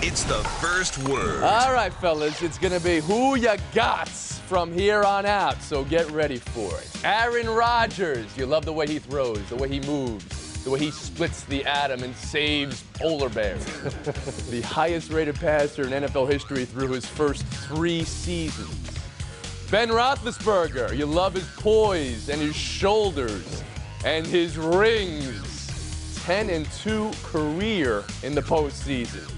It's the first word. All right, fellas, it's to be who ya got from here on out, so get ready for it. Aaron Rodgers, you love the way he throws, the way he moves, the way he splits the atom and saves polar bears. the highest rated passer in NFL history through his first three seasons. Ben Roethlisberger, you love his poise and his shoulders and his rings. 10 and 2 career in the postseason.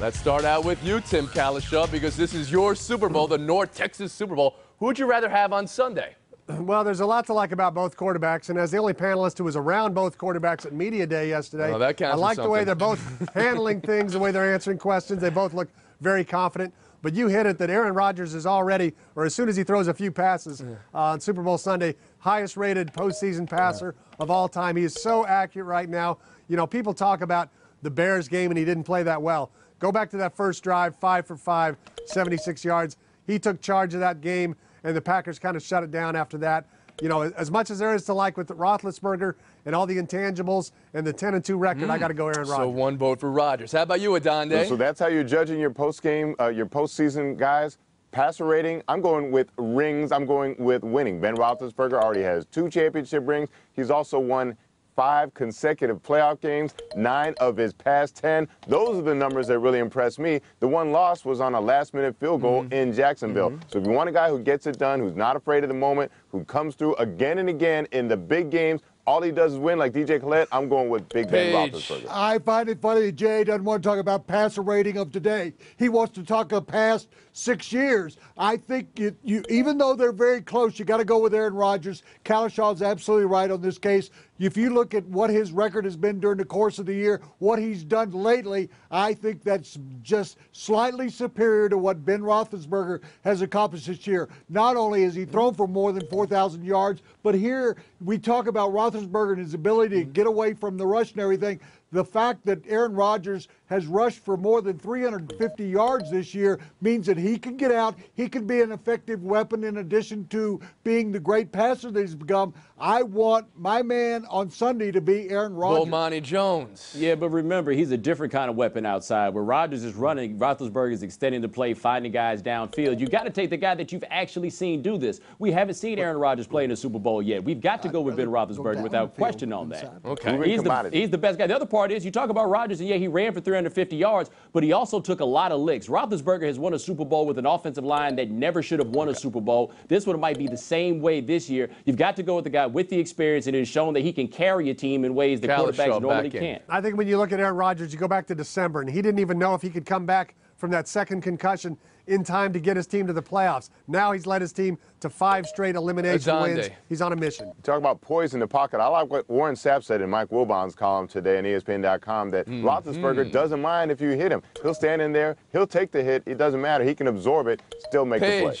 Let's start out with you, Tim Cowlishaw, because this is your Super Bowl, the North Texas Super Bowl. Who would you rather have on Sunday? Well, there's a lot to like about both quarterbacks, and as the only panelist who was around both quarterbacks at media day yesterday, that I like the way they're both handling things, the way they're answering questions. They both look very confident. But you hit it that Aaron Rodgers is already, or as soon as he throws a few passes uh, on Super Bowl Sunday, highest rated postseason passer of all time. He is so accurate right now. You know, people talk about the Bears game and he didn't play that well. Go back to that first drive, five for five, 76 yards. He took charge of that game, and the Packers kind of shut it down after that. You know, as much as there is to like with Roethlisberger and all the intangibles and the 10 and 2 record, I got to go Aaron Rodgers. So one vote for Rodgers. How about you, Adande? So that's how you're judging your post game, uh, your postseason guys. Passer rating, I'm going with rings. I'm going with winning. Ben Roethlisberger already has two championship rings. He's also won five consecutive playoff games, nine of his past 10. Those are the numbers that really impressed me. The one loss was on a last minute field goal mm-hmm. in Jacksonville. Mm-hmm. So if you want a guy who gets it done, who's not afraid of the moment, who comes through again and again in the big games, all he does is win, like DJ Khaled, I'm going with Big Ben Paige. Roethlisberger. I find it funny that Jay doesn't want to talk about passer rating of today. He wants to talk of past six years. I think you, you even though they're very close, you got to go with Aaron Rodgers. Cowlishaw's absolutely right on this case. If you look at what his record has been during the course of the year, what he's done lately, I think that's just slightly superior to what Ben Roethlisberger has accomplished this year. Not only has he thrown for more than 4,000 yards, but here we talk about Roethlisberger and his ability to mm-hmm. get away from the rush and everything. The fact that Aaron Rodgers has rushed for more than 350 yards this year means that he can get out. He can be an effective weapon in addition to being the great passer that he's become. I want my man on Sunday to be Aaron Rodgers. Bomani Jones. Yeah, but remember, he's a different kind of weapon outside. Where Rodgers is running, Roethlisberger is extending the play, finding guys downfield. You got to take the guy that you've actually seen do this. We haven't seen Aaron Rodgers play in a Super Bowl yet. We've got to go with Ben Roethlisberger without question on that. Okay. Proven He's the, he's the best guy. The other part is you talk about Rodgers, and yeah, he ran for 350 yards, but he also took a lot of licks. Roethlisberger has won a Super Bowl with an offensive line that never should have won a Super Bowl. This one might be the same way this year. You've got to go with the guy with the experience, and it has shown that he can carry a team in ways that Cowlishaw quarterbacks normally can't. I think when you look at Aaron Rodgers, you go back to December, and he didn't even know if he could come back from that second concussion in time to get his team to the playoffs. Now he's led his team to five straight elimination Adande. wins. He's on a mission. Talk about poise in the pocket. I like what Warren Sapp said in Mike Wilbon's column today on ESPN.com that Mm. Roethlisberger doesn't mind if you hit him. He'll stand in there. He'll take the hit. It doesn't matter. He can absorb it, still make the play.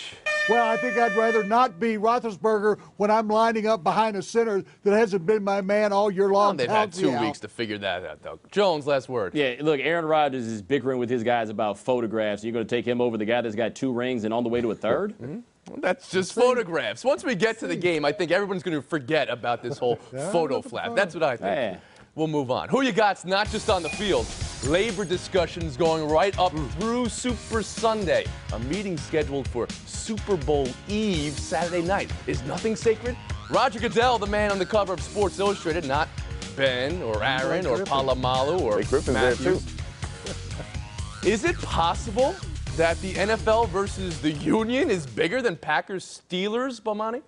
Paige. Well, I think I'd rather not be Roethlisberger when I'm lining up behind a center that hasn't been my man all year long. They've had two me out. weeks to figure that out, though. Jones, last word. Yeah, look, Aaron Rodgers is bickering with his guys about photographs. You're going to take him over the guy that's got two rings and on the way to a third? Mm-hmm. That's just photographs. Once we get to the game, I think everyone's going to forget about this whole photo flap. That's what I think. Yeah. We'll move on. Who you got's not just on the field. Labor discussions going right up through Super Sunday. A meeting scheduled for Super Bowl Eve Saturday night. Is nothing sacred? Roger Goodell, the man on the cover of Sports Illustrated, not Ben or Aaron or Polamalu or there, Matthews. Is it possible that the NFL versus the Union is bigger than Packers Steelers, Bomani?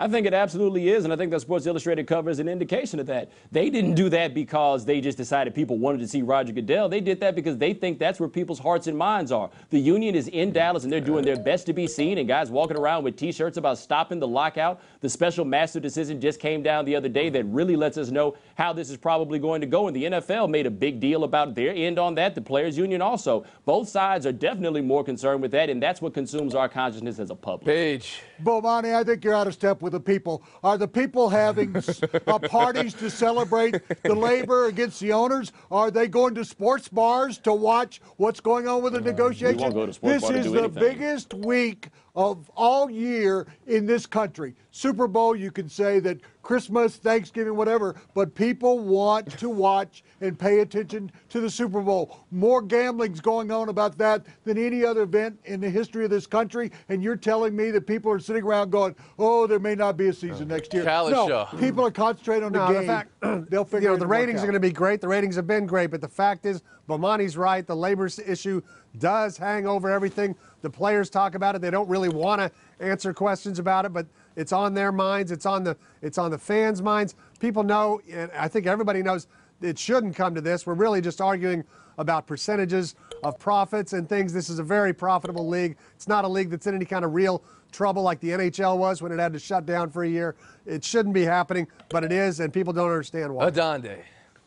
I think it absolutely is, and I think that Sports Illustrated cover is an indication of that. They didn't do that because they just decided people wanted to see Roger Goodell. They did that because they think that's where people's hearts and minds are. The union is in Dallas, and they're doing their best to be seen, and guys walking around with T-shirts about stopping the lockout. The special master decision just came down the other day that really lets us know how this is probably going to go, and the NFL made a big deal about their end on that. The players' union also. Both sides are definitely more concerned with that, and that's what consumes our consciousness as a public. Paige. Bomani, I think you're out of step with the people. Are the people having uh, parties to celebrate the labor against the owners? Are they going to sports bars to watch what's going on with the negotiation? go this is the anything. biggest week of all year in this country. Super Bowl, you can say that Christmas, Thanksgiving, whatever, but people want to watch and pay attention to the Super Bowl. More gambling's going on about that than any other event in the history of this country, and you're telling me that people are sitting around going, "Oh, there may not be a season uh, next year." No, Cowlishaw. people are concentrating on the No, game. the fact, They'll figure you know, it the ratings out. are going to be great. The ratings have been great, but the fact is, Bomani's right. The labor issue does hang over everything. The players talk about it. They don't really want to answer questions about it, but it's on their minds. It's on the it's on the fans' minds. People know, and I think everybody knows it shouldn't come to this. We're really just arguing about percentages of profits and things. This is a very profitable league. It's not a league that's in any kind of real trouble like the NHL was when it had to shut down for a year. It shouldn't be happening, but it is, and people don't understand why. Adande.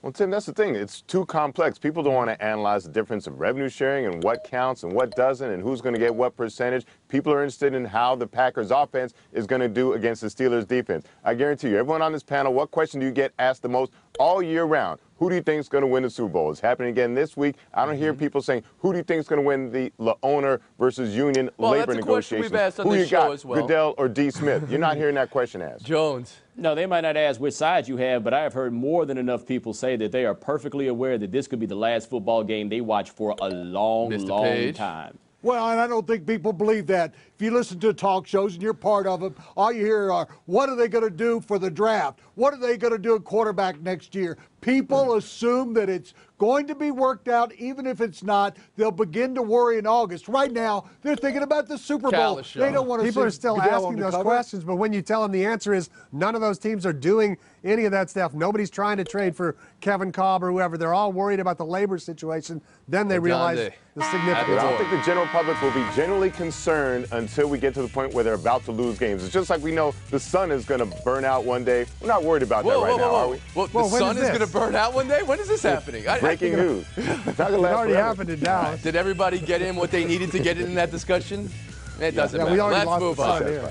Well, Tim, that's the thing. It's too complex. People don't want to analyze the difference of revenue sharing and what counts and what doesn't and who's going to get what percentage. People are interested in how the Packers offense is going to do against the Steelers defense. I guarantee you, everyone on this panel, what question do you get asked the most all year round? Who do you think is going to win the Super Bowl? It's happening again this week. I don't Mm-hmm. hear people saying, who do you think is going to win the, the owner versus union Well, labor that's a question negotiations? we've asked on who you show got, as well. Goodell or D. Smith? You're not hearing that question asked. Jones. No, they might not ask which side you have, but I have heard more than enough people say that they are perfectly aware that this could be the last football game they watch for a long, Mr. long Paige? time. Well, and I don't think people believe that. If you listen to talk shows and you're part of them, all you hear are, what are they going to do for the draft? What are they going to do at quarterback next year? People hmm. assume that it's going to be worked out, even if it's not. They'll begin to worry in August. Right now, they're thinking about the Super Bowl. Cowlishaw. They don't want to People are still asking those questions, but when you tell them the answer is none of those teams are doing any of that stuff, nobody's trying to trade for Kevin Kolb or whoever, they're all worried about the labor situation, then they realize Adande. the significance. I don't think the general public will be generally concerned until we get to the point where they're about to lose games. It's just like we know the sun is going to burn out one day. We're not worried about Whoa, that right whoa, now, whoa, are whoa. we? Well, Well, the sun is is going to burn out one day? When is this happening? I- I- Breaking news. It's not gonna It already forever. happened in Dallas. Did everybody get in what they needed to get in in that discussion? It doesn't Yeah, matter. we already Let's lost move on. sun here.